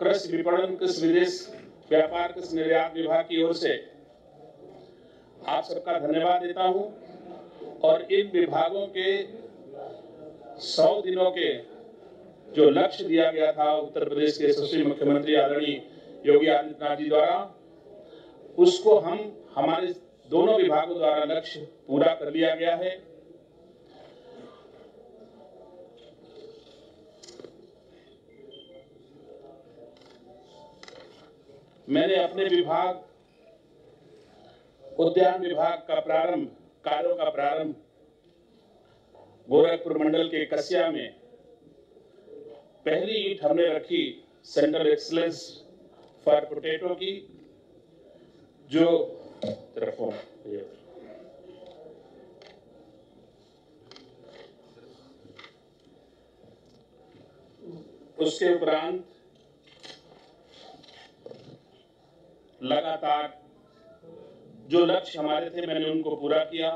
कृषि विपणन, कृषि विदेश, व्यापार, कृषि निर्यात विभाग की ओर से आप सबका धन्यवाद देता हूँ। और इन विभागों के सौ दिनों के जो लक्ष्य दिया गया था उत्तर प्रदेश के यशस्वी मुख्यमंत्री आदरणीय योगी आदित्यनाथ जी द्वारा, उसको हम, हमारे दोनों विभागों द्वारा लक्ष्य पूरा कर लिया गया है। मैंने अपने विभाग, उद्यान विभाग का प्रारंभ कार्यों का प्रारंभ, गोरखपुर मंडल के कसिया में पहली ईट हमने रखी सेंट्रल एक्सलेंस फॉर पोटेटो की, जो रखो उसके उपरांत लगातार जो लक्ष्य हमारे थे, मैंने उनको पूरा किया।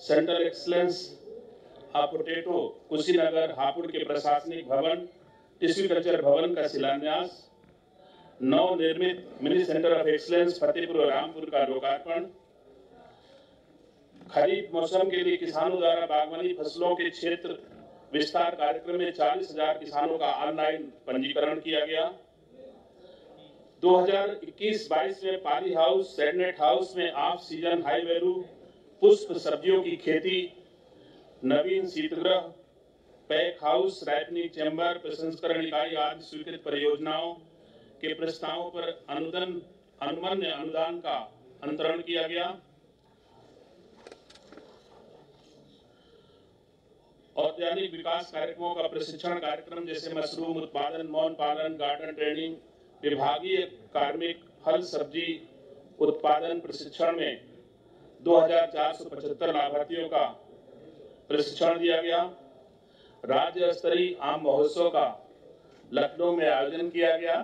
Central excellence potato Kushinagar, Hapur के प्रशासनिक भवन टिश्यू कल्चर भवन का शिलान्यास नव निर्मित mini centre of excellence Fatehpur और रामपुर का लोकार्पण, खरीफ मौसम के लिए किसानों द्वारा बागवानी फ़सलों के क्षेत्र विस्तार कार्यक्रम में चालीस हज़ार किसानों का ऑनलाइन पंजीकरण किया गया। 2021-22 में poly house, shade net house में ऑफ़ सीज़न हाई वैल्यू पुष्प सब्जियों की खेती, नवीन शीतगृह, पैक हाउस राइपनिंग चैम्बर, प्रसंस्करण इकाई आदि स्वीकृत परियोजनाओं के प्रस्तावों पर अनुदान, अनुमन्य अनुदान का अंतरण किया गया। औद्यानिक विकास कार्यक्रमों का प्रशिक्षण कार्यक्रम, जैसे मशरूम उत्पादन, मौन पालन, गार्डन ट्रेनिंग विभागीय कार्मिक फल सब्ज़ी उत्पादन प्रशिक्षण में 2475 लाभार्थियों का प्रशिक्षण दिया गया। राज्य स्तरीय आम महोत्सव का लखनऊ में आयोजन किया गया,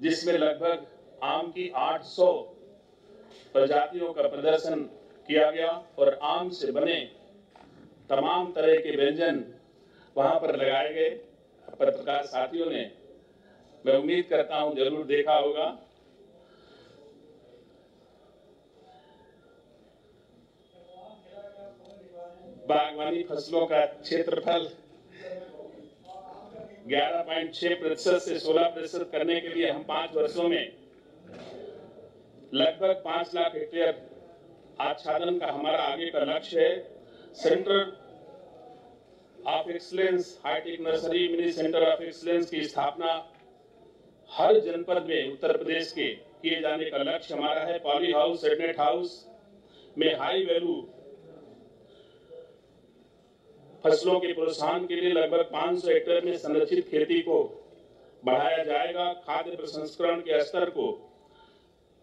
जिसमें लगभग आम की 800 प्रजातियों का प्रदर्शन किया गया और आम से बने तमाम तरह के व्यंजन वहाँ पर लगाए गए। पत्रकार साथियों ने मैं उम्मीद करता हूँ ज़रूर देखा होगा। बागवानी फ़सलों का क्षेत्रफल 11.6 प्रतिशत से 16 प्रतिशत करने के लिए हम पाँच वर्षों में लगभग पाँच लाख हेक्टेयर आच्छादन का हमारा आगे का लक्ष्य है। Centre of excellence hi tech nursery, mini centre of excellence की स्थापना हर जनपद में उत्तर प्रदेश के किए जाने का लक्ष्य हमारा है poly house shade net house में हाई वैल्यू फ़सलों के प्रोत्साहन के लिए लगभग 500 हेक्टेयर में संरक्षित खेती को बढ़ाया जाएगा। खाद्य प्रसंस्करण के स्तर को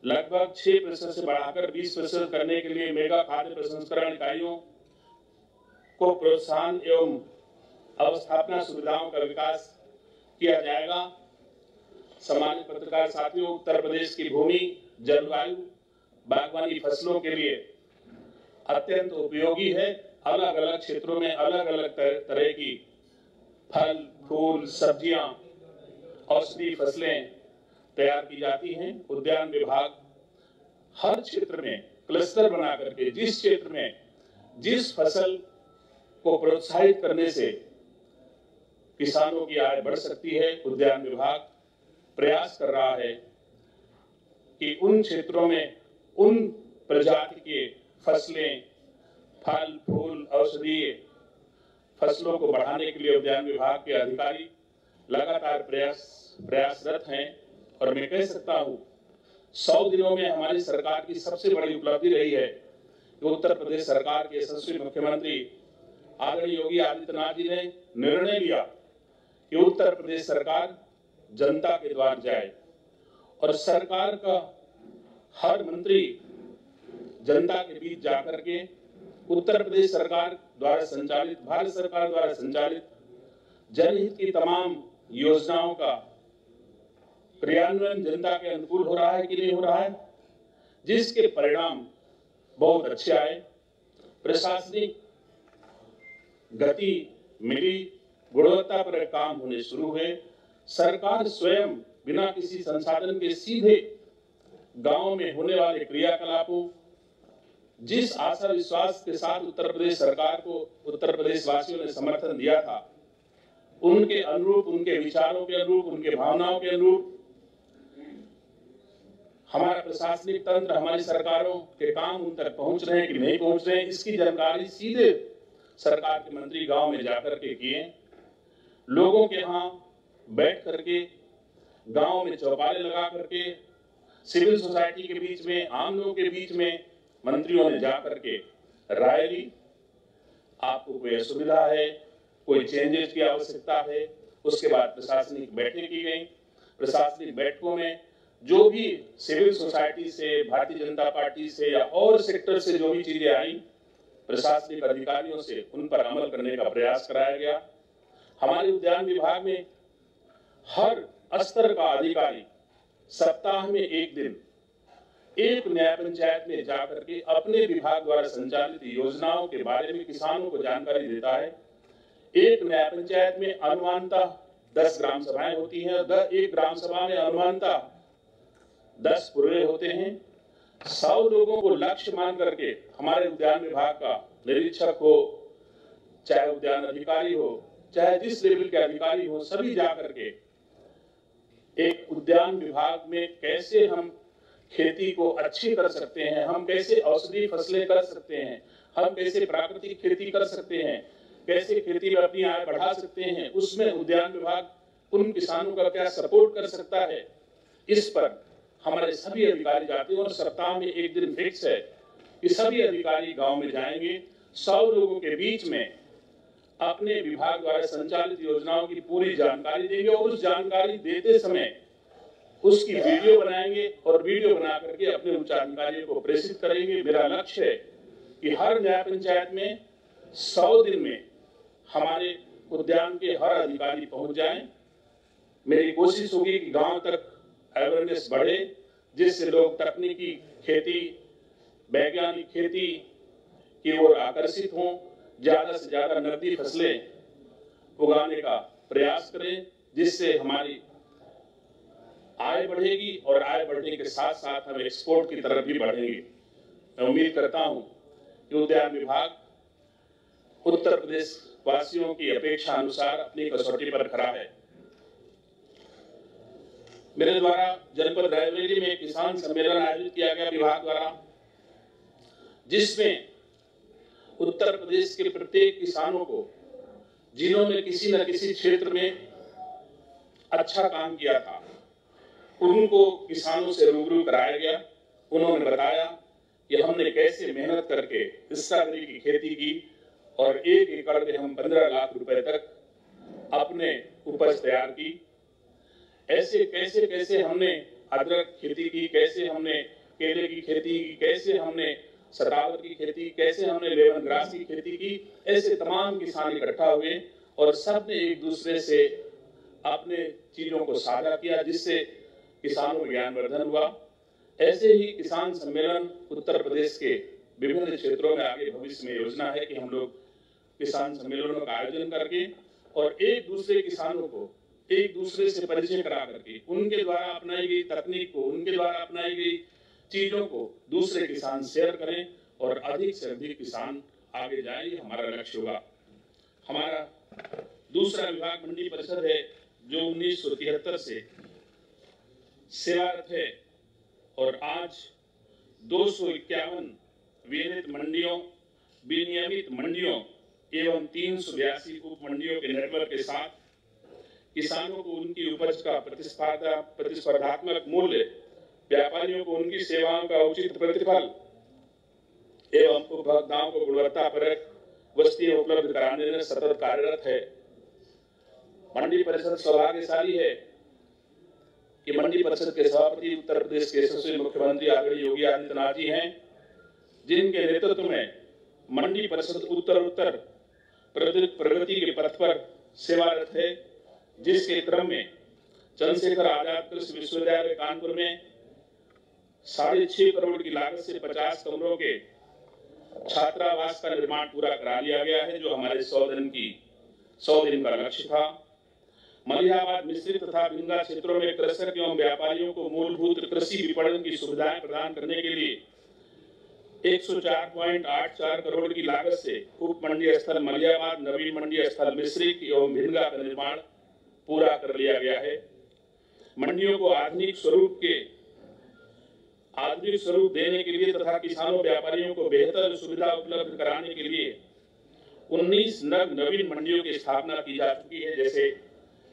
लगभग 6 प्रतिशत से बढ़ाकर 20 प्रतिशत करने के लिए मेगा खाद्य प्रसंस्करण इकाइयों को प्रोत्साहन एवं अवस्थापना सुविधाओं का विकास किया जाएगा। सम्मानित पत्रकार साथियों, उत्तर प्रदेश की भूमि, जलवायु, बागवानी फ़सलों के लिए अत्यंत उपयोगी है। अलग अलग क्षेत्रों में अलग अलग तरह की फल, फूल, सब्ज़ियाँ, औषधि फ़सलें तैयार की जाती हैं। उद्यान विभाग हर क्षेत्र में क्लस्टर बना करके जिस क्षेत्र में जिस फ़सल को प्रोत्साहित करने से किसानों की आय बढ़ सकती है। उद्यान विभाग प्रयास कर रहा है कि उन क्षेत्रों में, उन प्रजाति के फ़सलें, फल, फूल, औषधीय फ़सलों को बढ़ाने के लिए उद्यान विभाग के अधिकारी लगातार प्रयास, प्रयासरत हैं। और मैं कह सकता हूँ, सौ दिनों में हमारी सरकार की सबसे बड़ी उपलब्धि रही है कि उत्तर प्रदेश सरकार के यशस्वी मुख्यमंत्री आदरणीय योगी आदित्यनाथ जी ने निर्णय लिया कि उत्तर प्रदेश सरकार जनता के द्वार जाए। और सरकार का हर मंत्री जनता के बीच जाकर के उत्तर प्रदेश सरकार द्वारा संचालित, भारत सरकार द्वारा संचालित जनहित की तमाम योजनाओं का क्रियान्वयन जनता के अनुकूल हो रहा है कि नहीं हो रहा है, जिसके परिणाम बहुत अच्छे आए। प्रशासनिक गति मिली, गुणवत्ता पर काम होने शुरू हुए। सरकार स्वयं बिना किसी संसाधन के सीधे गाँव में होने वाले क्रियाकलापों, जिस आशा विश्वास के साथ उत्तर प्रदेश सरकार को उत्तर प्रदेश वासियों ने समर्थन दिया था, उनके अनुरूप, उनके विचारों के अनुरूप, उनके भावनाओं के अनुरूप, हमारा प्रशासनिक तंत्र, हमारी सरकारों के काम उन तक पहुँच रहे हैं कि नहीं पहुँच रहे हैं, इसकी जानकारी सीधे सरकार के मंत्री गाँव में जाकर के किए। लोगों के यहाँ बैठ करके, गाँव में चौपाले लगा करके, सिविल सोसाइटी के बीच में, आम लोगों के बीच में, मंत्रियों ने जा करके राय ली। आपको कोई असुविधा है, कोई चेंजेस की आवश्यकता है, उसके बाद प्रशासनिक बैठकें की गई। प्रशासनिक बैठकों में जो भी सिविल सोसाइटी से, भारतीय जनता पार्टी से या और सेक्टर से जो भी चीज़ें आई, प्रशासनिक अधिकारियों से उन पर अमल करने का प्रयास कराया गया। हमारे उद्यान विभाग में हर स्तर का अधिकारी सप्ताह में एक दिन एक न्याय पंचायत में जाकर के अपने विभाग द्वारा संचालित योजनाओं के बारे में किसानों को जानकारी देता है। एक न्याय पंचायत में अनुमानता दस ग्राम सभाएँ होती हैं और एक ग्राम सभा में अनुमानता दस पुरे होते हैं। सौ लोगों को लक्ष्य मान करके हमारे उद्यान विभाग का निरीक्षक हो, चाहे उद्यान अधिकारी हो, चाहे जिस लेवल के अधिकारी हो, सभी जा करके एक उद्यान विभाग में कैसे हम खेती को अच्छी कर सकते हैं, हम कैसे औषधि फ़सलें कर सकते हैं, हम कैसे प्राकृतिक खेती कर सकते हैं, कैसे खेती में अपनी आय बढ़ा सकते हैं, उसमें उद्यान विभाग उन किसानों का क्या सपोर्ट कर सकता है, इस पर हमारे सभी अधिकारी जाते हैं और सप्ताह में एक दिन फिक्स है कि सभी अधिकारी गाँव में जाएँगे, सौ लोगों के बीच में अपने विभाग द्वारा संचालित योजनाओं की पूरी जानकारी देंगे और उस जानकारी देते समय उसकी वीडियो बनाएँगे और वीडियो बना करके अपने उच्च अधिकारियों को प्रेषित करेंगे। मेरा लक्ष्य है कि हर न्याय पंचायत में सौ दिन में हमारे उद्यान के हर अधिकारी पहुँच जाएँ। मेरी कोशिश होगी कि गाँव तक अवेयरनेस बढ़े जिससे लोग तकनीकी खेती, वैज्ञानिक खेती की ओर आकर्षित हों, ज़्यादा से ज़्यादा नकदी फ़सलें उगाने का प्रयास करें, जिससे हमारी आय बढ़ेगी और आय बढ़ने के साथ साथ हम एक्सपोर्ट की तरफ़ भी बढ़ेंगे। मैं उम्मीद करता हूँ कि उद्यान विभाग उत्तर प्रदेश वासियों की अपेक्षा अनुसार अपनी कसौटी पर खड़ा है। मेरे द्वारा जनपद रायबरेली में किसान सम्मेलन आयोजित किया गया विभाग द्वारा, जिसमें उत्तर प्रदेश के प्रत्येक किसानों को जिन्होंने किसी न किसी क्षेत्र में अच्छा काम किया था उनको किसानों से रूबरू कराया गया। उन्होंने बताया कि हमने कैसे मेहनत करके स्ट्रॉबेरी की खेती की और एक एकड़ में हम पंद्रह लाख रुपए तक अपने उपज तैयार की। ऐसे कैसे कैसे हमने अदरक खेती की, कैसे हमने केले की खेती की, कैसे हमने सतावर की खेती, कैसे हमने लेमन ग्रास की खेती की, ऐसे तमाम किसान इकट्ठा हुए और सबने एक दूसरे से अपने चीज़ों को साझा किया, जिससे किसानों में ज्ञानवर्धन हुआ। ऐसे ही किसान सम्मेलन उत्तर प्रदेश के विभिन्न क्षेत्रों में आगे भविष्य में योजना है कि हम लोग किसान सम्मेलनों का आयोजन करके और एक दूसरे किसानों को एक दूसरे से परिचय करा करके, उनके द्वारा अपनाई गई तकनीक को, उनके द्वारा अपनाई गई चीज़ों को दूसरे किसान शेयर करें और अधिक से अधिक किसान आगे जाए। हमारा लक्ष्य होगा हमारा दूसरा विभाग मंडी परिषद है, जो उन्नीस सौ तिहत्तर से सेवारत है। और आज दो सौ इक्यावन विनियमित मंडियों विनियमित मंडियों एवं तीन सौ बयासी उप मंडियों के नेटवर्क के साथ किसानों को उनकी उपज का प्रतिस्पर्धा, प्रतिस्पर्धात्मक मूल्य, व्यापारियों को उनकी सेवाओं का उचित प्रतिफल एवं उपभोक्ताओं को गुणवत्ता परक वस्तुएँ उपलब्ध कराने में सतत कार्यरत है। मंडी परिषद सौभाग्यशाली है कि मंडी परिषद के सभापति उत्तर प्रदेश के यशस्वी मुख्यमंत्री आदरणीय योगी आदित्यनाथ जी हैं, जिनके नेतृत्व में मंडी परिषद उत्तर उत्तर प्रगति के पथ पर सेवारत है, जिसके क्रम में चंद्रशेखर आज़ाद कृषि विश्वविद्यालय कानपुर में साढ़े छह करोड़ की लागत से पचास कमरों के छात्रावास का निर्माण पूरा करा लिया गया है, जो हमारे सौ दिन की, सौ दिन का लक्ष्य था। मलिहाबाद मिश्रित तथा बिंगा क्षेत्रों में कृषक एवं व्यापारियों को मूलभूत कृषि विपणन की सुविधाएँ प्रदान करने के लिए 104.84 करोड़ की लागत से उप मंडी स्थल मलियाबाद नवीन मंडी स्थल मिश्रित एवं भिंगा का निर्माण पूरा कर लिया गया है। मंडियों को आधुनिक स्वरूप के आधुनिक स्वरूप देने के लिए तथा किसानों, व्यापारियों को बेहतर सुविधा उपलब्ध कराने के लिए 19 नग नवीन मंडियों की स्थापना की जा चुकी है, जैसे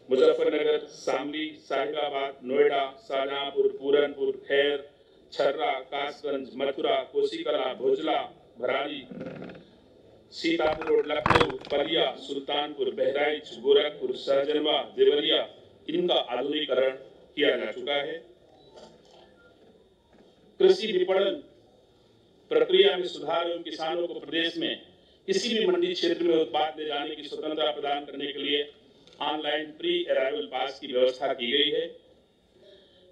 मुजफ्फरनगर शामली साहिबाबाद नोएडा, शाहजहांपुर पूरनपुर खैर, छर्रा, कासगंज, मथुरा, कोसीकला, भोजला भराड़ी सीतापुर रोड, लखनऊ पलिया सुल्तानपुर, बहराइच, गोरखपुर, सहजनवा, देवरिया, इनका आधुनिकरण किया जा चुका है। कृषि विपणन प्रक्रिया में सुधार एवं किसानों को प्रदेश में किसी भी मंडी क्षेत्र में उत्पाद ले जाने की स्वतंत्रता प्रदान करने के लिए ऑनलाइन प्री अराइवल पास की व्यवस्था की गई है।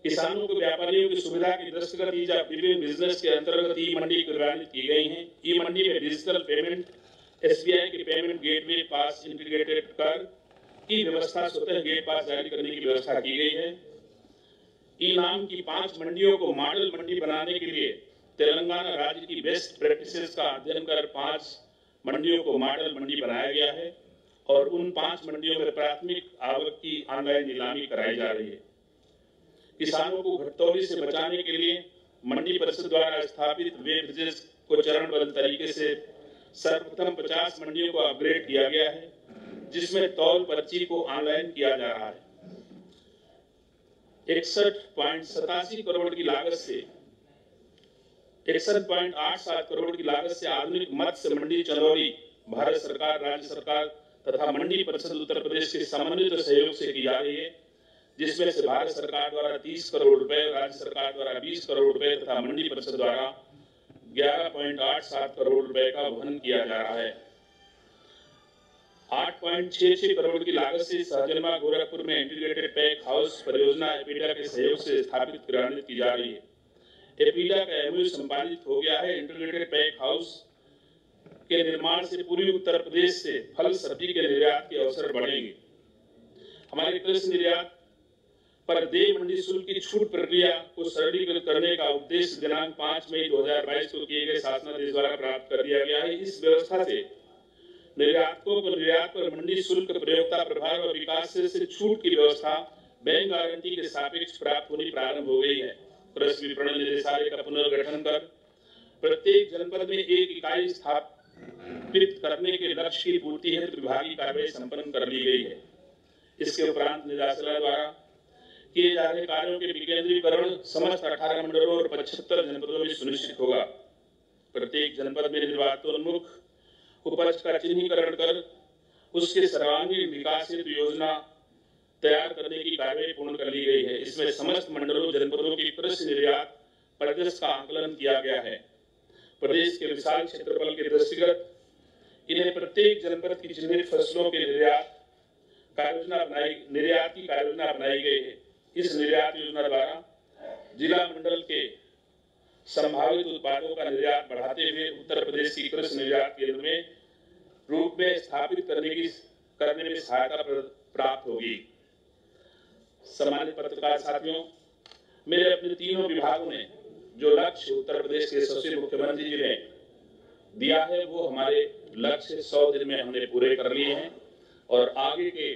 किसानों को व्यापारियों की सुविधा की दृष्टिगत विभिन्न बिज़नेस के अंतर्गत ई मंडी कार्यान्वित की गई है, ई मंडी में डिजिटल पेमेंट, एसबीआई के पेमेंट गेटवे पास इंटीग्रेटेड कर, की व्यवस्था स्वतः गेट पास जारी करने की व्यवस्था की गई है। ई नाम की पाँच मंडियों को मॉडल मंडी बनाने के लिए तेलंगाना राज्य की बेस्ट प्रैक्टिसेस का अध्ययन कर पाँच मंडियों को मॉडल मंडी बनाया गया है। और उन पाँच मंडियों में प्राथमिक आवक की ऑनलाइन नीलामी कराई जा रही है। किसानों को घटतौली से बचाने के लिए मंडी परिषद द्वारा स्थापित वे ब्रिजेस को चरणबद्ध तरीके से सर्वप्रथम 50 मंडियों को अपग्रेड किया गया है, जिसमें तौल पर्ची को ऑनलाइन किया जा रहा है। इकसठ पॉइंट सतासी करोड़ की लागत से, इकसठ पॉइंट आठ सात करोड़ की लागत से आधुनिक मत्स्य मंडी चंदौली, भारत सरकार, राज्य सरकार तथा मंडी परिषद उत्तर प्रदेश के समन्वित सहयोग से की जा रही है, जिसमें से भारत सरकार द्वारा 30 करोड़ रुपए, राज्य सरकार द्वारा 20 करोड़ रुपए तथा मंडी परिषद द्वारा 11.87 करोड़ रुपए का वहन किया जा रहा है। 8.66 करोड़ की लागत से सहजनवा गोरखपुर में इंटीग्रेटेड पैक हाउस परियोजना एपीडा के सहयोग से स्थापित क्रियान्वित की जा रही है। एपीडा का एमओयू संपादित हो गया है, इंटीग्रेटेड पैक हाउस के निर्माण से पूर्वी उत्तर प्रदेश से फल सब्ज़ी के निर्यात के अवसर बढ़ेंगे। हमारे कृषि निर्यात पर देय मंडी शुल्क की छूट प्रक्रिया को सरलीकृत करने का उद्देश्य दिनांक पाँच मई 2022 को किए गए शासनादेश द्वारा प्राप्त कर दिया गया है। इस व्यवस्था से निर्यातकों को निर्यात पर मंडी शुल्क प्रयोगता प्रभाव और विकास से छूट की व्यवस्था बैंक गारंटी के सापेक्ष प्राप्त होनी प्रारंभ हो गई है। कृषि विपणन निदेशालय का पुनर्गठन कर प्रत्येक जनपद में एक इकाई स्थापित करने के लक्ष्य की पूर्ति हेतु विभागीय कार्रवाई संपन्न कर ली गई है। इसके उपरांत निदेशालय द्वारा किए जा रहे कार्यों के विकेंद्रीकरण समस्त अठारह मंडलों और पचहत्तर जनपदों में सुनिश्चित होगा। प्रत्येक जनपद में निर्वाचोन्मुख उपज का चिन्हीकरण कर उसके सर्वांगीण विकास हेतु योजना तैयार करने की कार्रवाई पूर्ण कर ली गई है। इसमें समस्त मंडलों, जनपदों की कृषि निर्यात परिदृश्य का आकलन किया गया है। प्रदेश के विशाल क्षेत्रफल के दृष्टिगत, इन्हें प्रत्येक जनपद की चिन्हित फ़सलों के निर्यात कार्य योजना बनाई, निर्यात की कार्य योजना बनाई गई है। इस निर्यात योजना द्वारा जिला मंडल के संभावित उत्पादों का निर्यात बढ़ाते हुए उत्तर प्रदेश की कृषि निर्यात केंद्र में रूप में स्थापित करने की, करने में सहायता प्राप्त होगी। सम्मानित पत्रकार साथियों, मेरे अपने तीनों विभागों ने जो लक्ष्य उत्तर प्रदेश के सबसे मुख्यमंत्री जी ने दिया है, वो हमारे लक्ष्य सौ दिन में हमने पूरे कर लिए हैं और आगे के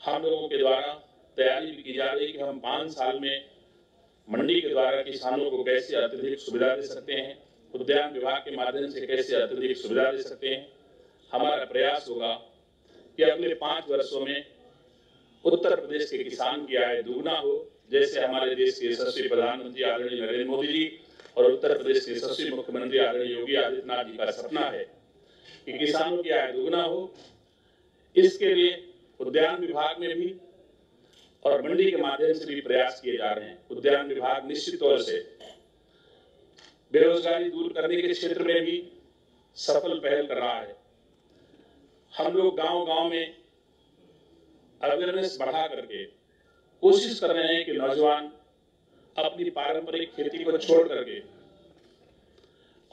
हम लोगों के द्वारा तैयारी भी की जा रही है कि हम पाँच साल में मंडी के द्वारा किसानों को कैसे अत्यधिक सुविधा दे सकते हैं, उद्यान विभाग के माध्यम से कैसे अत्यधिक सुविधा दे सकते हैं। हमारा प्रयास होगा कि अगले पाँच वर्षों में उत्तर प्रदेश के किसान की आय दुगना हो जैसे हमारे देश के यशस्वी प्रधानमंत्री आदरणीय नरेंद्र मोदी जी और उत्तर प्रदेश के यशस्वी मुख्यमंत्री आदरणीय योगी आदित्यनाथ जी का सपना है कि किसानों की आय दुगना हो। इसके लिए उद्यान विभाग में भी और मंडी के माध्यम से भी प्रयास किए जा रहे हैं। उद्यान विभाग निश्चित तौर से बेरोजगारी दूर करने के क्षेत्र में भी सफल पहल कर रहा है। हम लोग गाँव गाँव में अवेयरनेस बढ़ा करके कोशिश कर रहे हैं कि नौजवान अपनी पारंपरिक खेती को छोड़ करके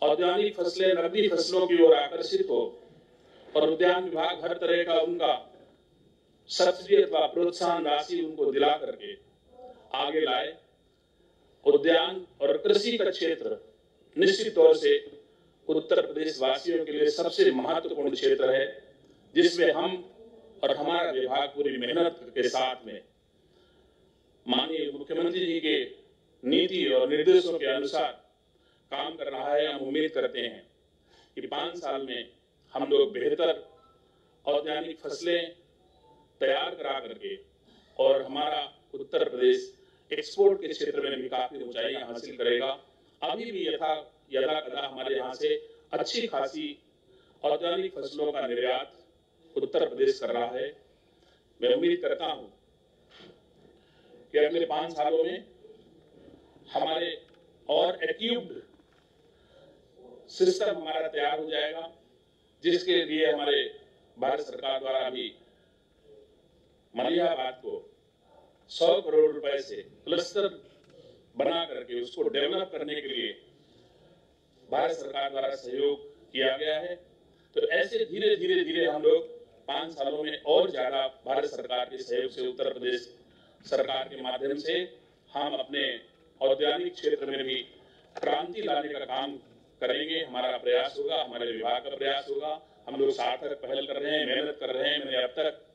औद्यानिक फ़सलें, नकदी फ़सलों की ओर आकर्षित हो और उद्यान विभाग हर तरह का उनका सब्सिडी अथवा प्रोत्साहन राशि उनको दिला करके आगे लाए। उद्यान और कृषि का क्षेत्र निश्चित तौर से उत्तर प्रदेश वासियों के लिए सबसे महत्वपूर्ण क्षेत्र है, जिसमें हम और हमारा विभाग पूरी मेहनत के साथ में माननीय मुख्यमंत्री जी के नीति और निर्देशों के अनुसार काम कर रहा है, हम उम्मीद करते हैं कि पाँच साल में हम लोग बेहतर औद्यानिक फ़सलें तैयार करा करके और हमारा उत्तर प्रदेश एक्सपोर्ट के क्षेत्र में भी काफ़ी ऊंचाई हासिल करेगा। अभी भी यथा यदा कदा हमारे यहाँ से अच्छी खासी औद्यानिक फ़सलों का निर्यात उत्तर प्रदेश कर रहा है। मैं उम्मीद करता हूँ कि अगले पाँच सालों में हमारे और एक्यूब्ड सिस्टम हमारा तैयार हो जाएगा, जिसके लिए हमारे भारत सरकार द्वारा भी मलियाबाद को 100 करोड़ रुपए से क्लस्टर बना करके उसको डेवलप करने के लिए भारत सरकार द्वारा सहयोग किया गया है। तो ऐसे धीरे धीरे धीरे हम लोग पाँच सालों में और ज़्यादा भारत सरकार के सहयोग से उत्तर प्रदेश सरकार के माध्यम से हम अपने औद्योगिक क्षेत्र में भी क्रांति लाने का काम करेंगे। हमारा प्रयास होगा, हमारे विभाग का प्रयास होगा। हम लोग सार्थक पहल कर रहे हैं, मेहनत कर रहे हैं। मैंने अब तक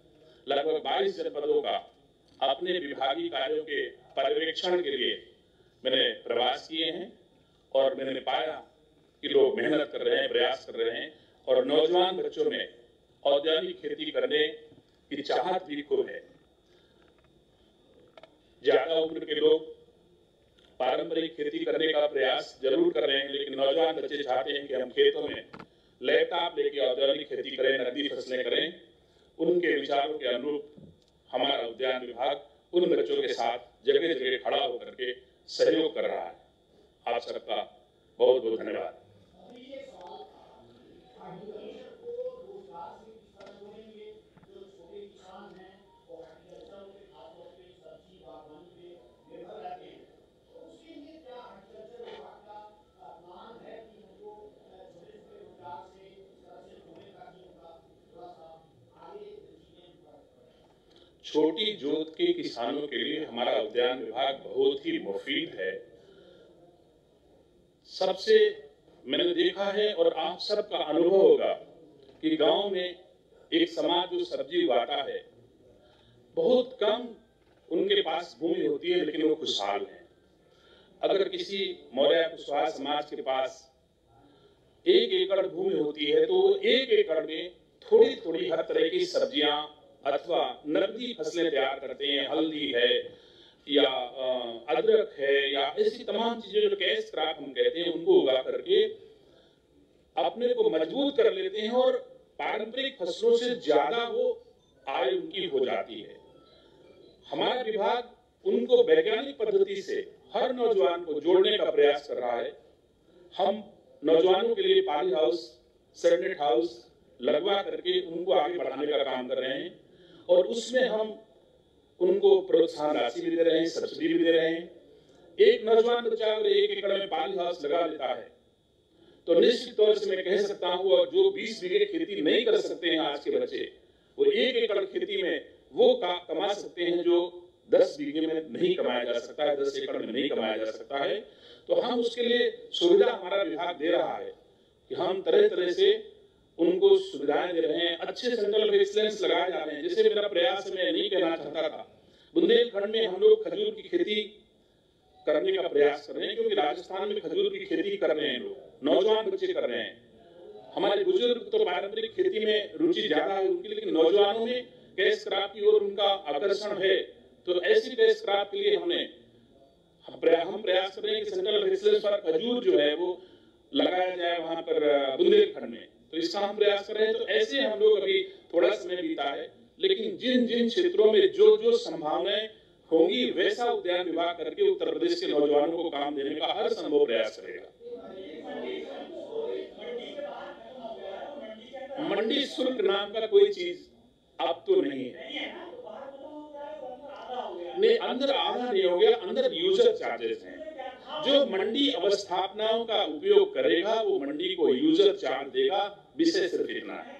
लगभग बाईस जनपदों का अपने विभागीय कार्यों के पर्यवेक्षण के लिए मैंने प्रवास किए हैं और मैंने पाया कि लोग मेहनत कर रहे हैं, प्रयास कर रहे हैं और नौजवान बच्चों में औद्योगिक खेती करने की चाहत भी खूब है। ज़्यादा उम्र के लोग। पारंपरिक खेती करने का प्रयास ज़रूर कर रहे हैं, लेकिन नौजवान बच्चे चाहते हैं कि हम खेतों में लैपटॉप लेके औद्यानिक खेती करें, नकदी फ़सलें करें। उनके विचारों के अनुरूप हमारा उद्यान विभाग उन बच्चों के साथ जगह जगह खड़ा होकर के सहयोग कर रहा है। आप सबका बहुत बहुत धन्यवाद। छोटी जोत के किसानों के लिए हमारा उद्यान विभाग बहुत ही मुफीद है। सबसे मैंने देखा है और आप सबका अनुभव होगा कि गाँव में एक समाज जो सब्ज़ी उगाता है, बहुत कम उनके पास भूमि होती है, लेकिन वो खुशहाल है। अगर किसी मौर्य कुशवाहा समाज के पास एक एकड़ भूमि होती है तो एक एकड़ में थोड़ी थोड़ी हर तरह की सब्ज़ियाँ अथवा नकदी फ़सलें तैयार करते हैं, हल्दी है, या अदरक है, या ऐसी तमाम चीज़ें जो कैश क्रॉप हम कहते हैं, उनको उगा करके अपने को मज़बूत कर लेते हैं और पारंपरिक फ़सलों से ज़्यादा वो आय उनकी हो जाती है। हमारा विभाग उनको वैज्ञानिक पद्धति से हर नौजवान को जोड़ने का प्रयास कर रहा है। हम नौजवानों के लिए पाली हाउस सर्नेट हाउस लगवा करके उनको आगे बढ़ाने का काम कर रहे हैं। और उसमें हम उनको प्रोत्साहन राशि भी दे रहे हैं, सब्सिडी भी दे रहे हैं। एक नौजवान बच्चा अगर एक एकड़ में पाली हाउस लगा लेता है। तो निश्चित तौर से मैं कह सकता हूँ, और जो 20 बीघे खेती नहीं कर सकते हैं आज के बच्चे, वो एक एकड़ खेती में वो कमा सकते हैं जो 10 बीघे में नहीं कमाया जा सकता है 10 एकड़ में नहीं कमाया जा सकता है। तो हम उसके लिए सुविधा हमारा विभाग दे रहा है कि हम तरह तरह से उनको सुविधाएँ दे रहे हैं, अच्छे सेंटर ऑफ़ एक्सलेंस लगाए जा रहे हैं, जैसे मेरा प्रयास मैं नहीं कहना चाहता था। बुंदेलखंड में हम लोग खजूर की खेती करने का प्रयास कर रहे हैं, क्योंकि राजस्थान में खजूर की खेती कर रहे हैं लोग, नौजवान बच्चे कर रहे हैं। हमारे बुज़ुर्ग तो पारंपरिक खेती में रुचि ज़्यादा है उनकी, लेकिन नौजवानों में कैश क्राफ्ट की ओर उनका आकर्षण है। तो ऐसी कैश क्राफ्ट के लिए हमने, हम प्रयास कर रहे हैं कि सेंट्रल पर खजूर जो है वो लगाया जाए वहाँ पर, बुंदेलखंड में। तो इसका हम प्रयास कर रहे हैं तो ऐसे हम लोग अभी थोड़ा समय बीता है। लेकिन जिन जिन क्षेत्रों में जो जो संभावनाएँ होंगी, वैसा उद्यान विभाग करके उत्तर प्रदेश के नौजवानों को काम देने का हर संभव प्रयास करेगा। मंडी शुल्क नाम का कोई चीज़ अब तो नहीं है। नहीं, अंदर आधा नहीं हो गया, अंदर यूज़र चार्जेस हैं। जो मंडी अवस्थापनाओं का उपयोग करेगा, वो मंडी को यूज़र चार्ज देगा, विशेष सिर्फ़ है।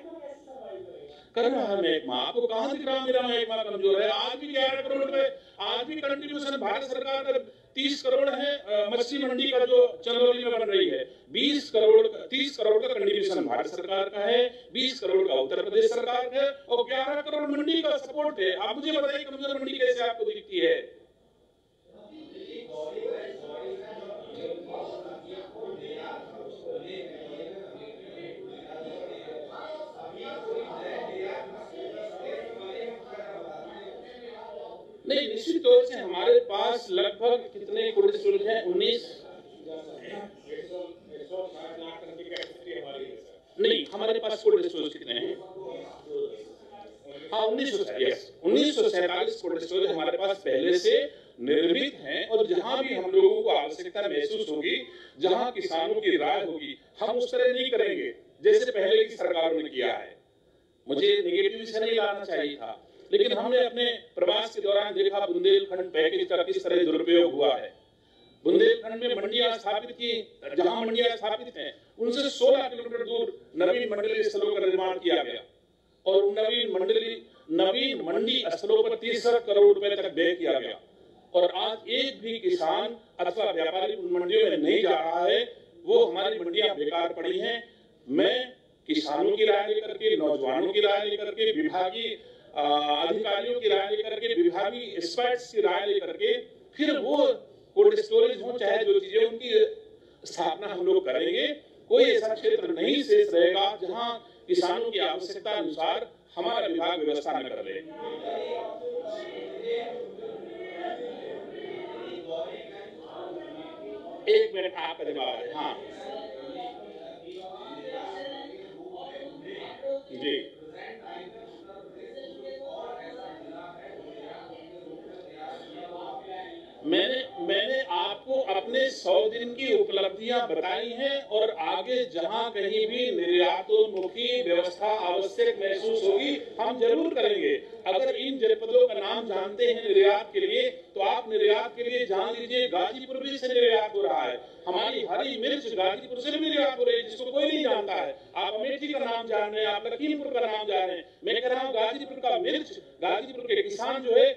कर रहा है महकमा आपको कहाँ दिख रहा मेरा महकमा कमज़ोर है। आज भी ग्यारह करोड़ रुपए आज भी कंट्रीब्यूशन भारत सरकार का तीस करोड़ है मछली मंडी का जो चंदौली में बन रही है। बीस करोड़ का, तीस करोड़ का कंट्रीब्यूशन भारत सरकार का है, बीस करोड़ का उत्तर प्रदेश सरकार का है। और ग्यारह करोड़ मंडी का सपोर्ट है। आप मुझे बताइए कमज़ोर मंडी कैसे आपको दिखती है? नहीं निश्चित तौर से हमारे पास लगभग कितने कोल्ड स्टोरेज हैं? उन्नीस। नहीं, हमारे पास कोल्ड स्टोरेज कितने हैं? हाँ उन्नीस सौ उन्नीस सौ सैतालीस कोल्ड स्टोरेज हमारे पास पहले से निर्मित हैं और जहाँ भी हम लोगों को आवश्यकता महसूस होगी, जहाँ किसानों की राय होगी, हम उस तरह नहीं करेंगे, जैसे पहले की सरकारों ने किया है। मुझे निगेटिव से नहीं लाना चाहिए था। लेकिन हमने अपने प्रवास के दौरान देखा बुंदेलखंड पैकेज का किस तरह दुरुपयोग हुआ है। बुंदेलखंड में मंडियाँ स्थापित की, जहाँ मंडियाँ स्थापित हैं, उनसे 16 किलोमीटर दूर नवीन मंडली स्थलों का निर्माण किया गया। और नवीन मंडली, नवीन मंडी स्थलों पर तिरसठ करोड़ रुपए तक व्यय किया गया। और आज एक भी किसान अथवा व्यापारी उन मंडियों में नहीं जा रहा है, वो हमारी मंडियाँ बेकार पड़ी हैं। मैं किसानों की राय लेकर के, नौजवानों की राय लेकर के, विभागीय अधिकारियों की राय लेकर के, विभागीय एक्सपर्ट्स की राय लेकर के, फिर वो कोल्ड स्टोरेज हो, चाहे जो चीज़ें उनकी स्थापना हम लोग करेंगे, कोई ऐसा क्षेत्र नहीं शेष रहेगा जहाँ किसानों की आवश्यकता अनुसार हमारा विभाग व्यवस्था न कर ले। एक मिनट आपका जवाब है हाँ। आपको अपने सौ दिन की उपलब्धियाँ बताई हैं और आगे जहाँ कहीं भी निर्यातोन्मुखी व्यवस्था आवश्यक महसूस होगी, हम ज़रूर करेंगे। अगर इन जनपदों का नाम जानते हैं निर्यात के लिए तो आप निर्यात के लिए जान लीजिए, गाजीपुर भी से निर्यात हो रहा है। हमारी हरी मिर्च गाजीपुर से भी निर्यात हो रही है, जिसको कोई नहीं जानता है। आप अमेठी का नाम जान रहे हैं, आप लखीमपुर का नाम जान रहे हैं। मैं कह रहा हूँ, गाजीपुर का मिर्च, गाजीपुर के किसान जो है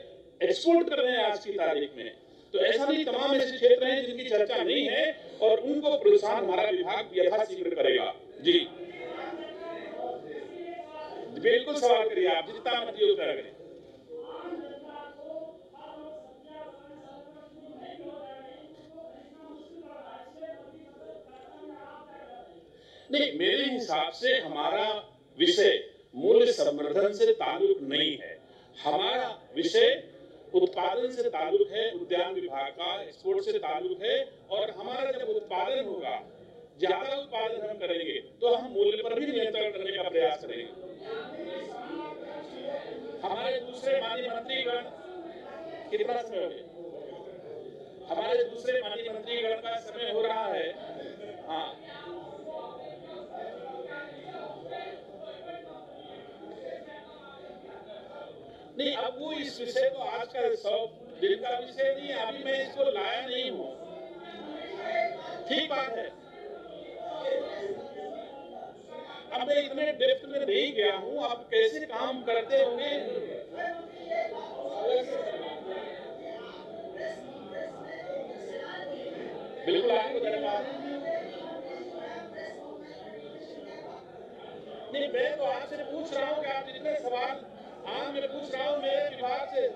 एक्सपोर्ट कर रहे हैं आज की तारीख में। ऐसा नहीं तमाम ऐसे क्षेत्र हैं जिनकी चर्चा नहीं है और उनको प्रोत्साहन हमारा विभाग यथाशीघ्र करेगा जी। बिल्कुल सवाल करिए आप, जितना मर्ज़ी उत्तर करें। नहीं, मेरे हिसाब से हमारा विषय मूल्य संवर्धन से ताल्लुक नहीं है। हमारा विषय उत्पादन से ताल्लुक है, उद्यान विभाग का एक्सपोर्ट से ताल्लुक है, और हमारा जब उत्पादन होगा, ज़्यादा उत्पादन हम करेंगे तो हम मूल्य पर भी नियंत्रण करने का प्रयास करेंगे। हमारे दूसरे माननीय मंत्रीगण कितना समय हमारे दूसरे माननीय मंत्रीगण का समय हो रहा है हाँ नहीं अब वो इस विषय को आज का सौ दिन का विषय नहीं अभी मैं इसको लाया नहीं हूँ। ठीक बात है। अब मैं इतने डेप्थ में नहीं गया हूँ, आप कैसे काम करते होंगे? बिल्कुल आपको धन्यवाद नहीं, मैं तो आपसे पूछ रहा हूँ कि आप जितने सवाल आज मैं पूछ रहा हूँ मेरे विभाग से